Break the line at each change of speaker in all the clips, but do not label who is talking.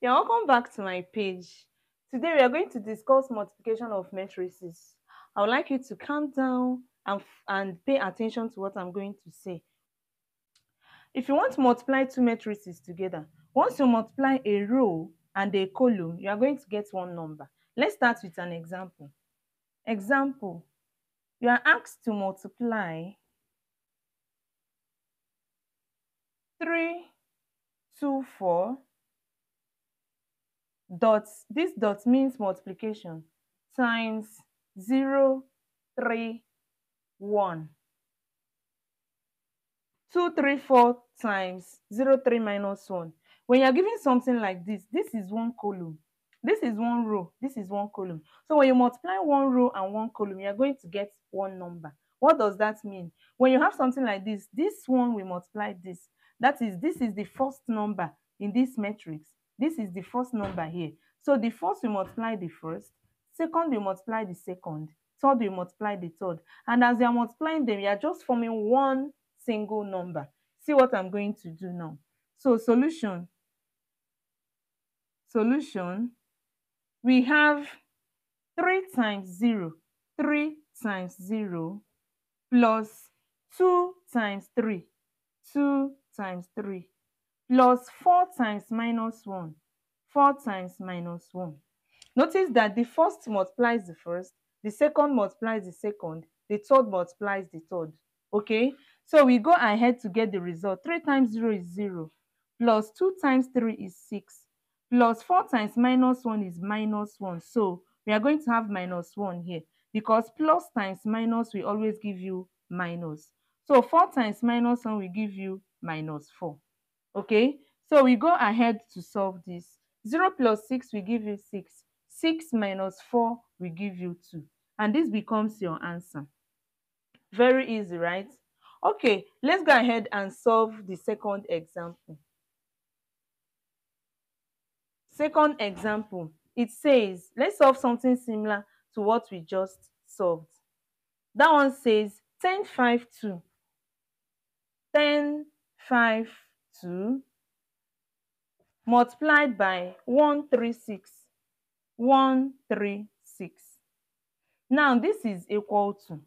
Yeah, welcome back to my page. Today we are going to discuss multiplication of matrices. I would like you to calm down and, and pay attention to what I'm going to say. If you want to multiply two matrices together, once you multiply a row and a column, you are going to get one number. Let's start with an example. Example, you are asked to multiply 3, 2, 4 dots. This dot means multiplication times 0, 3, 1. 2, 3, 4 times 0, 3 minus 1. When you're given something like this, this is one column. This is one row. This is one column. So when you multiply one row and one column, you're going to get one number. What does that mean? When you have something like this, this one will multiply this. That is, this is the first number in this matrix. This is the first number here. So the first will multiply the first, second will multiply the second, third will multiply the third. And as you are multiplying them, you are just forming one single number. See what I'm going to do now. So solution. Solution. We have 3 times 0, 3 times 0 plus 2 times 3, 2 times 3 plus 4 times minus 1, 4 times minus 1. Notice that the first multiplies the first, the second multiplies the second, the third multiplies the third. Okay, so we go ahead to get the result. 3 times 0 is 0, plus 2 times 3 is 6, plus 4 times minus 1 is minus 1. So we are going to have minus 1 here because plus times minus will always give you minus. So 4 times minus 1 will give you minus 4. Okay, so we go ahead to solve this. 0 plus 6 will give you 6. 6 minus 4 will give you 2. And this becomes your answer. Very easy, right? Okay, let's go ahead and solve the second example. Second example, it says, let's solve something similar to what we just solved. That one says 10, 5, 2. 10, 5, 2 multiplied by 136. 136. Now, this is equal to.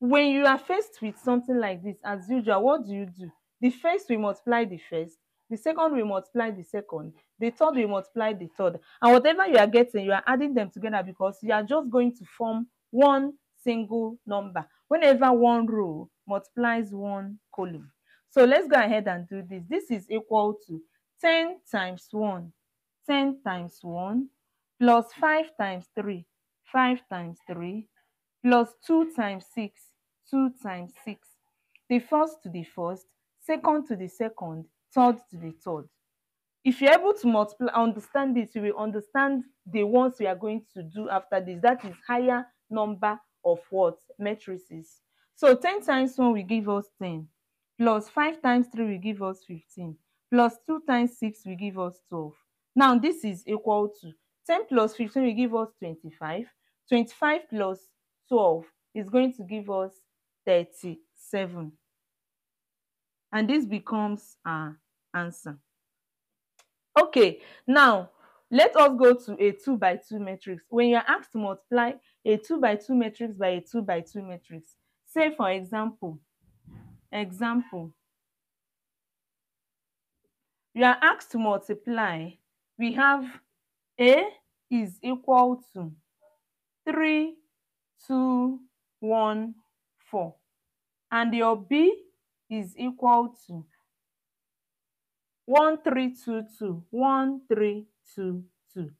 When you are faced with something like this, as usual, what do you do? The first will multiply the first, the second will multiply the second, the third will multiply the third. And whatever you are getting, you are adding them together because you are just going to form one single number. Whenever one row multiplies one column. So let's go ahead and do this. This is equal to 10 times 1, 10 times 1, plus 5 times 3, 5 times 3, plus 2 times 6, 2 times 6. The first to the first, second to the second, third to the third. If you're able to multiply, understand this, you will understand the ones we are going to do after this. That is higher number of what? Matrices. So 10 times 1 will give us 10 plus 5 times 3 will give us 15, plus 2 times 6 will give us 12. Now, this is equal to 10 plus 15 will give us 25. 25 plus 12 is going to give us 37. And this becomes our answer. Okay, now let us go to a 2 by 2 matrix. When you're asked to multiply a 2 by 2 matrix by a 2 by 2 matrix, say for example, Example, you are asked to multiply. We have A is equal to 3, 2, 1, 4. And your B is equal to 1, 3, 2, 2, 1, 3, 2, 2.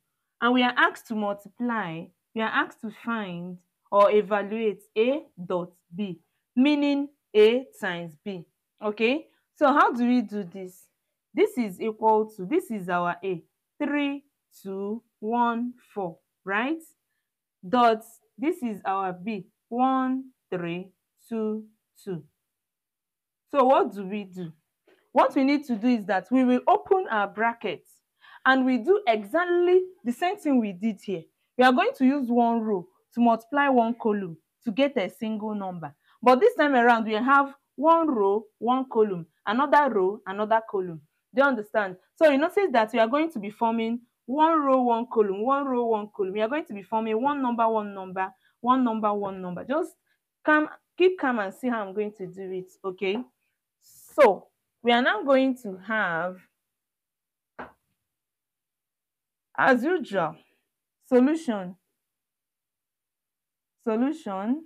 And we are asked to multiply, we are asked to find or evaluate A dot B, meaning a times b okay? So how do we do this? This is equal to this is our a. 3 2 1 4 right? Dot this is our b. 1 3 2 2 so what do we do? What we need to do is that we will open our brackets and we do exactly the same thing we did here. We are going to use one row to multiply one column to get a single number but this time around, we have one row, one column, another row, another column. do you understand? So you notice that we are going to be forming one row one column one row one column. We are going to be forming one number one number one number one number. Just come keep calm and see how i'm going to do it okay? So we are now going to have as usual solution. Solution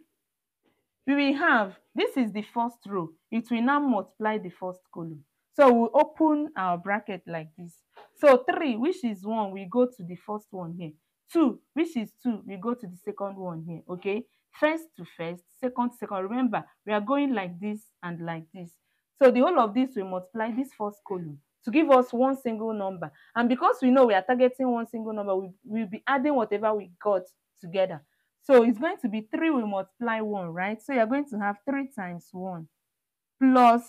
we will have this is the first row. It will now multiply the first column. So we open our bracket like this. So three which is one we go to the first one here. Two which is two we go to the second one here okay? First to first second to second. Remember we are going like this and like this. So the whole of this will multiply this first column to give us one single number. And because we know we are targeting one single number we will be adding whatever we got together so it's going to be 3 we multiply 1, right? So you're going to have 3 times 1 plus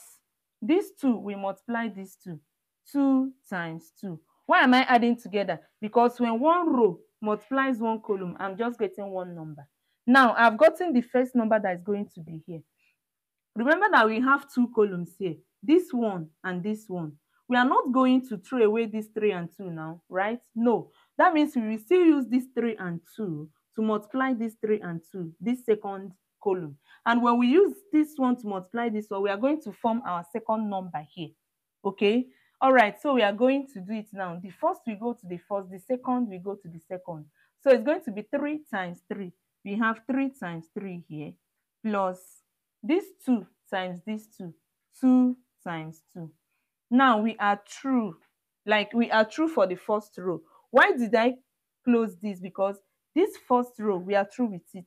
these 2 we multiply these 2. 2 times 2. Why am I adding together? Because when one row multiplies one column, I'm just getting one number. Now, I've gotten the first number that is going to be here. Remember that we have two columns here, this one and this one. We are not going to throw away this 3 and 2 now, right? No. That means we will still use this 3 and 2 to multiply this 3 and 2, this second column. And when we use this one to multiply this one, we are going to form our second number here. Okay? All right, so we are going to do it now. The first we go to the first, the second we go to the second. So it's going to be 3 times 3. We have 3 times 3 here, plus this 2 times this 2, 2 times 2. Now we are true, like we are true for the first row. Why did I close this? Because this first row, we are through with it.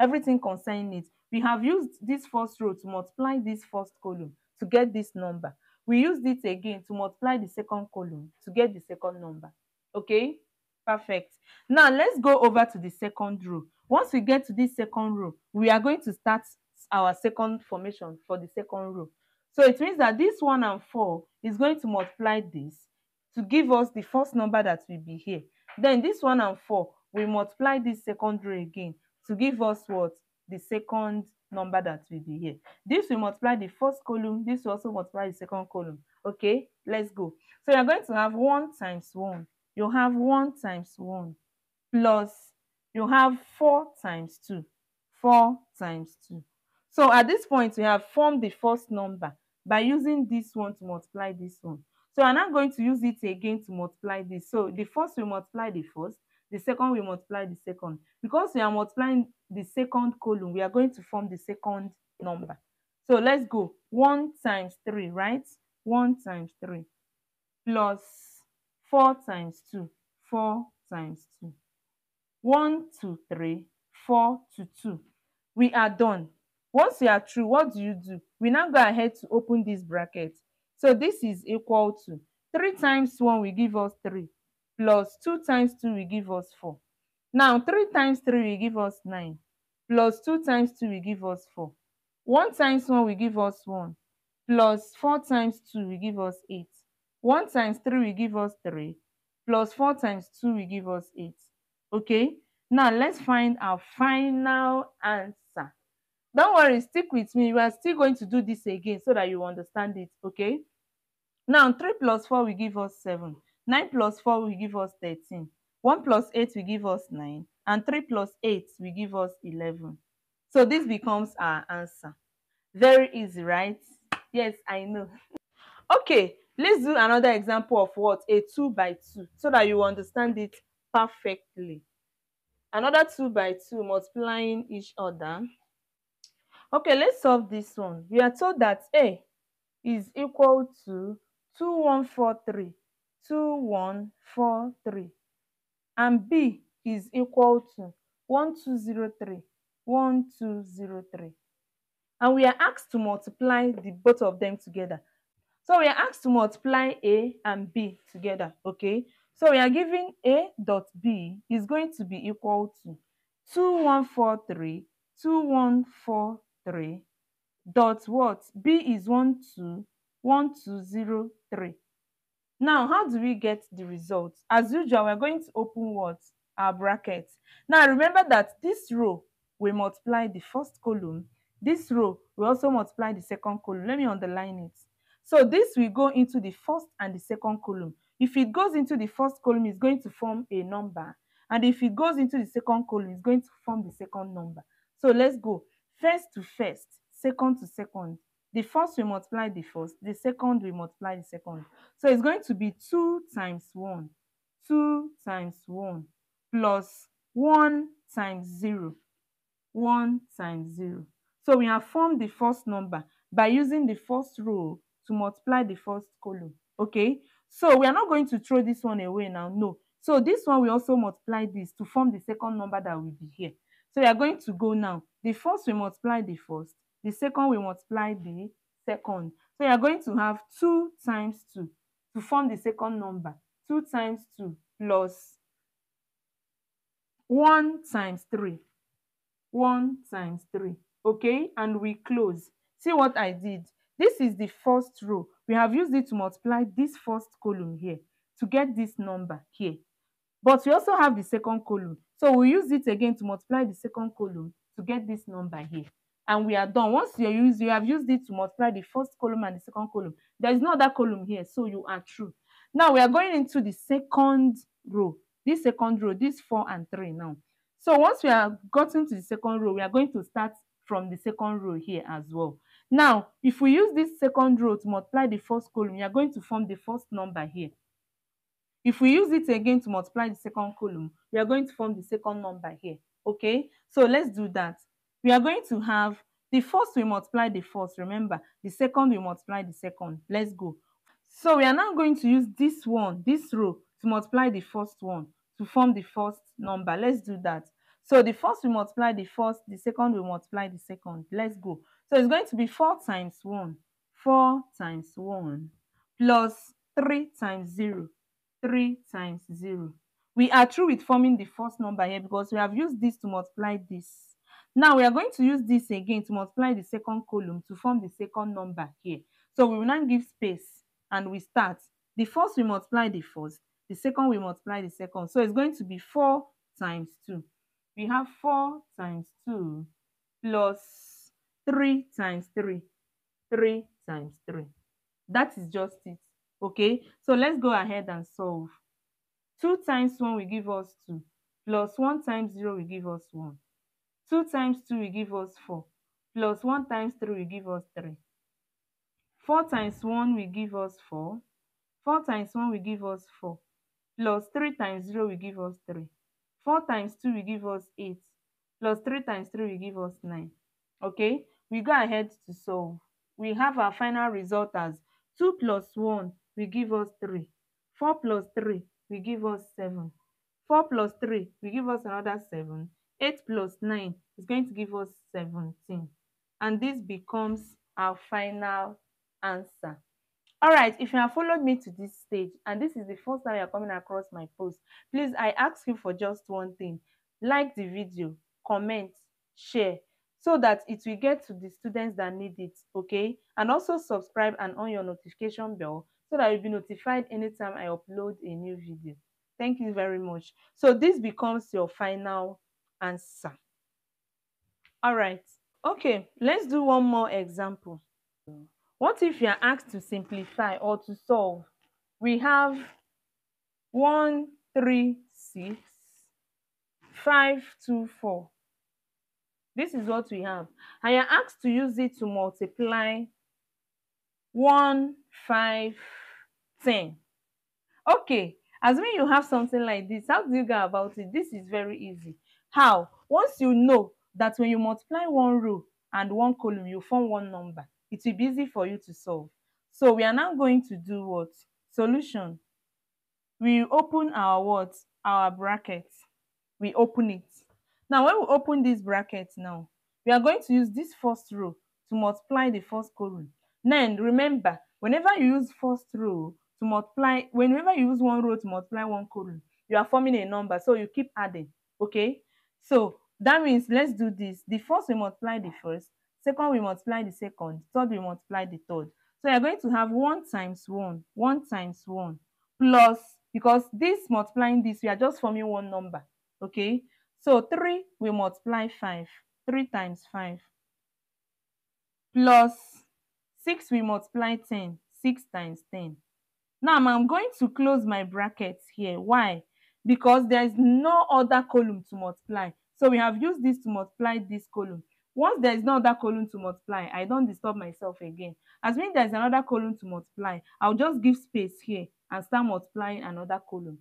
Everything concerning it. We have used this first row to multiply this first column to get this number. We used it again to multiply the second column to get the second number. Okay, perfect. Now let's go over to the second row. Once we get to this second row, we are going to start our second formation for the second row. So it means that this one and four is going to multiply this to give us the first number that will be here. Then this one and four we multiply this second row again to give us what? The second number that will be here. This will multiply the first column. This will also multiply the second column. Okay, let's go. So you're going to have 1 times 1. You have 1 times 1 plus you have 4 times 2. 4 times 2. So at this point, we have formed the first number by using this one to multiply this one. So I'm not going to use it again to multiply this. So the first will multiply the first, the second we multiply the second. Because we are multiplying the second column, we are going to form the second number. So let's go. 1 times 3, right? 1 times 3 plus 4 times 2. 4 times 2. 1 to 3, 4 to 2. We are done. Once we are through, what do you do? We now go ahead to open this bracket. So this is equal to 3 times 1 will give us 3 plus 2 times 2 will give us 4. Now, 3 times 3 will give us 9, plus 2 times 2 will give us 4. 1 times 1 will give us 1, plus 4 times 2 will give us 8. 1 times 3 will give us 3, plus 4 times 2 will give us 8. Okay, now let's find our final answer. Don't worry, stick with me. We are still going to do this again so that you understand it, okay? Now, 3 plus 4 will give us 7. 9 plus 4 will give us 13. 1 plus 8 will give us 9. And 3 plus 8 will give us 11. So this becomes our answer. Very easy, right? Yes, I know. okay, let's do another example of what? A 2 by 2 so that you understand it perfectly. Another 2 by 2 multiplying each other. Okay, let's solve this one. We are told that A is equal to 2143 2143 and B is equal to 1203 1203 and we are asked to multiply the both of them together. So we are asked to multiply A and B together okay? So we are given A dot B is going to be equal to 2143 2143 dot what? B is 121203 now, how do we get the results? As usual, we're going to open what? Our brackets. Now, remember that this row will multiply the first column. This row will also multiply the second column. Let me underline it. So this will go into the first and the second column. If it goes into the first column, it's going to form a number. And if it goes into the second column, it's going to form the second number. So let's go. First to first, second to second. The first will multiply the first, the second will multiply the second. So it's going to be 2 times 1. 2 times 1 plus 1 times 0. 1 times 0. So we have formed the first number by using the first row to multiply the first column. Okay, so we are not going to throw this one away now. No. So this one we also multiply this to form the second number that will be here. So we are going to go now. The first we multiply the first. The second will multiply the second. So you are going to have 2 times 2 to form the second number. 2 times 2 plus 1 times 3. 1 times 3. Okay, and we close. See what I did? This is the first row. We have used it to multiply this first column here to get this number here. But we also have the second column. So we use it again to multiply the second column to get this number here. And we are done. Once you use, you have used it to multiply the first column and the second column. There is no other column here, so you are true. Now we are going into the second row. This second row, this four and three now. So once we have gotten to the second row, we are going to start from the second row here as well. Now, if we use this second row to multiply the first column, we are going to form the first number here. If we use it again to multiply the second column, we are going to form the second number here. Okay, so let's do that. We are going to have the first we multiply the first, remember, the second we multiply the second. Let's go. So we are now going to use this one, this row, to multiply the first one to form the first number. Let's do that. So the first we multiply the first, the second we multiply the second. Let's go. So it's going to be 4 times 1. 4 times 1 plus 3 times 0. 3 times 0. We are through with forming the first number here because we have used this to multiply this. Now we are going to use this again to multiply the second column to form the second number here. So we will now give space and we start. The first we multiply the first, the second we multiply the second. So it's going to be 4 times 2. We have 4 times 2 plus 3 times 3. 3 times 3. That is just it. Okay, so let's go ahead and solve. 2 times 1 will give us 2, plus 1 times 0 will give us 1. 2 times 2 will give us 4, plus 1 times 3 will give us 3. 4 times 1 will give us 4, 4 times 1 will give us 4, plus 3 times 0 will give us 3. 4 times 2 will give us 8, plus 3 times 3 will give us 9. Okay, we go ahead to solve. We have our final result as 2 plus 1 will give us 3. 4 plus 3 will give us 7. 4 plus 3 will give us another 7. 8 plus 9 is going to give us 17. And this becomes our final answer. All right, if you have followed me to this stage and this is the first time you're coming across my post, please, I ask you for just one thing. Like the video, comment, share, so that it will get to the students that need it, okay? And also subscribe and on your notification bell so that you'll be notified anytime I upload a new video. Thank you very much. So this becomes your final answer. All right. Okay, let's do one more example. What if you are asked to simplify or to solve? We have 1, 3, 6, 5, 2, 4. This is what we have. And you're asked to use it to multiply 1, 5, 10. Okay, when you have something like this, how do you go about it? This is very easy. How? Once you know that when you multiply one row and one column, you form one number, it will be easy for you to solve. So we are now going to do what? Solution. We open our what? Our bracket. We open it. Now, when we open this bracket now, we are going to use this first row to multiply the first column. Then remember, whenever you use first row to multiply, whenever you use one row to multiply one column, you are forming a number. So you keep adding. Okay. So that means let's do this. The first we multiply the first, second we multiply the second, third we multiply the third. So you're going to have 1 times 1, 1 times 1, plus, because this multiplying this, we are just forming one number. Okay. So 3 we multiply 5. 3 times 5. Plus 6 we multiply 10. 6 times 10. Now I'm going to close my brackets here. Why? Because there is no other column to multiply. So we have used this to multiply this column. Once there is no other column to multiply, I don't disturb myself again. As mean there is another column to multiply, I'll just give space here and start multiplying another column.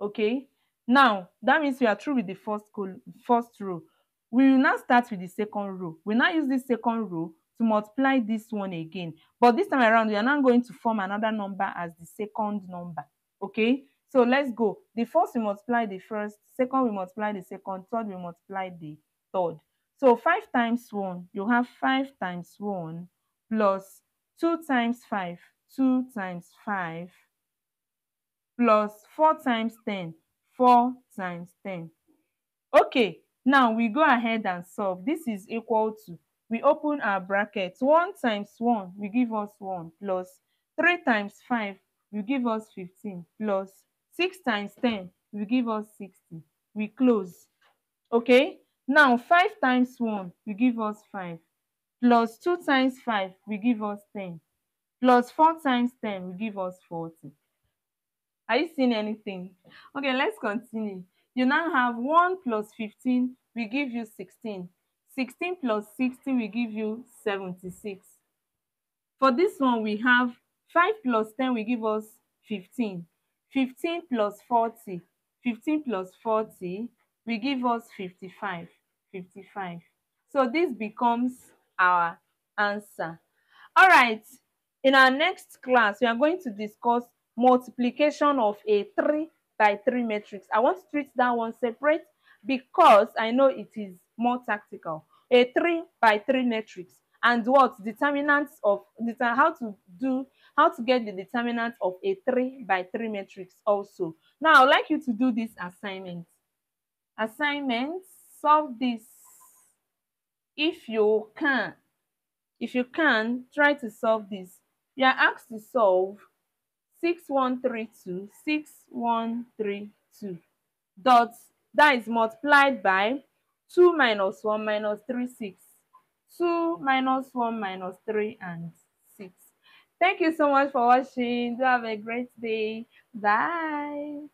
Okay? Now, that means we are through with the first column, first row. We will now start with the second row. We now use this second row to multiply this one again. But this time around, we are now going to form another number as the second number. Okay? So let's go. The first we multiply the first, second we multiply the second, third we multiply the third. So 5 times 1, you have 5 times 1 plus 2 times 5, 2 times 5 plus 4 times 10, 4 times 10. Okay, now we go ahead and solve. This is equal to, we open our bracket. 1 times 1 will give us 1 plus 3 times 5 will give us 15 plus 6 times 10 will give us 60. We close. Okay, now, 5 times 1 will give us 5, plus 2 times 5 will give us 10, plus 4 times 10 will give us 40. Are you seeing anything? Okay, let's continue. You now have 1 plus 15 will give you 16. 16 plus 60 will give you 76. For this one, we have 5 plus 10 will give us 15. 15 plus 40. 15 plus 40 will give us 55. 55. So this becomes our answer. All right, in our next class, we are going to discuss multiplication of a 3 by 3 matrix. I want to treat that one separate because I know it is more tactical. A 3 by 3 matrix and what determinants of how to do how to get the determinant of a 3 by 3 matrix also. Now, I would like you to do this assignment. Assignment, solve this if you can if you can try to solve this you are asked to solve 6132 6132 dot that is multiplied by 2 minus 1 minus 3 6 2 minus 1 minus 3 and 6 thank you so much for watching. Do have a great day. Bye